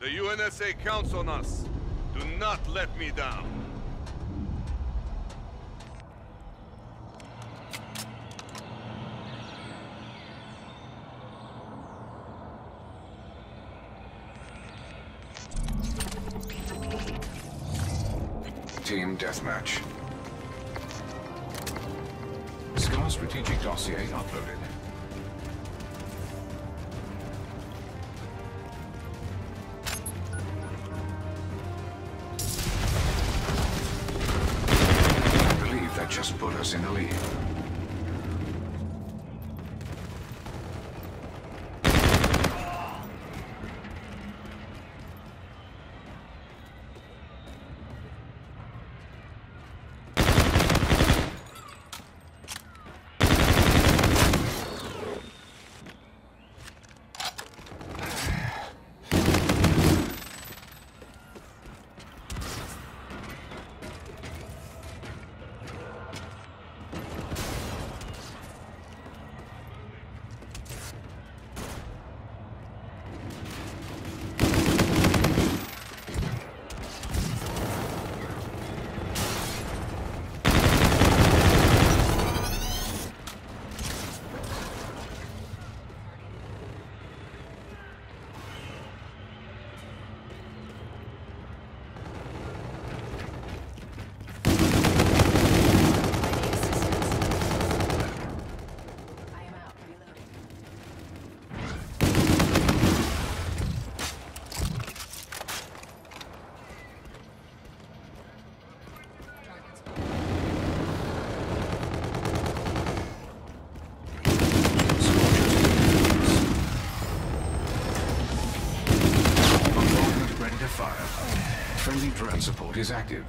The UNSA counts on us. Do not let me down. Team Deathmatch. Scar Strategic Dossier uploaded. In the lead. To fire. Friendly drone support is active.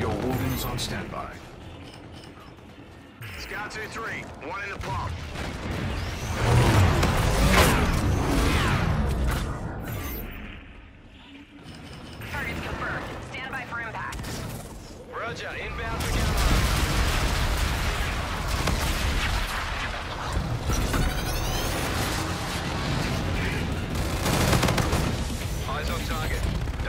Your warden's on standby. Scout 2-3, one in the pump.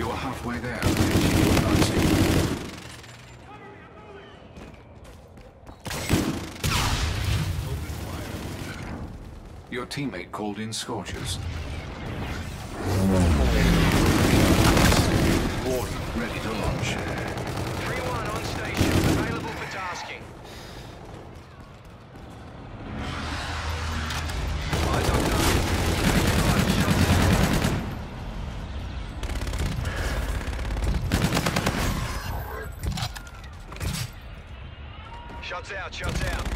You are halfway there. Your teammate called in Scorchers. Warden ready to launch. 3-1 on station, available for tasking. Eyes on target. Shots out. Shots out, shots out.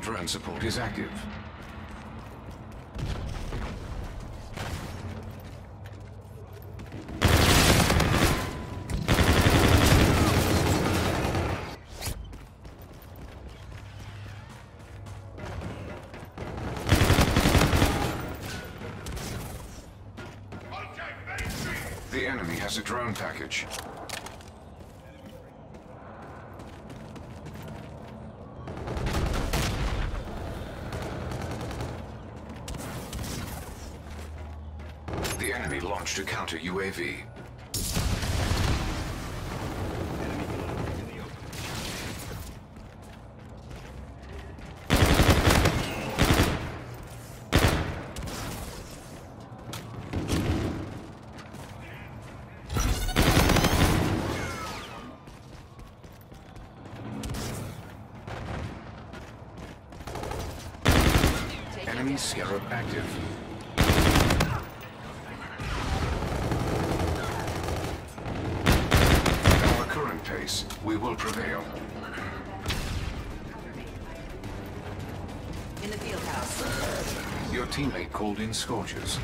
Drone support is active. The enemy has a drone package. The a counter UAV. Enemy Scarab active. We will prevail. In the field house. Your teammate called in Scorchers.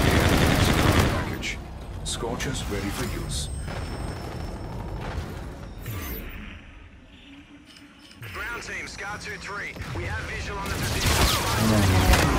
The enemy has a drone package. Scorchers ready for use. Ground team, Scar 2-3. We have visual on the position.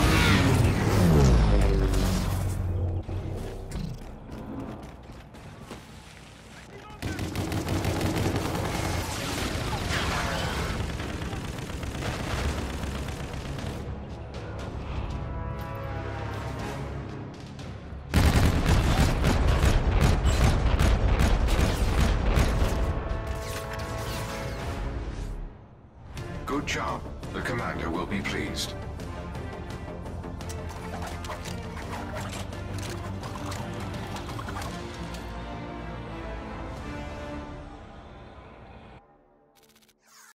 Good job. The commander will be pleased.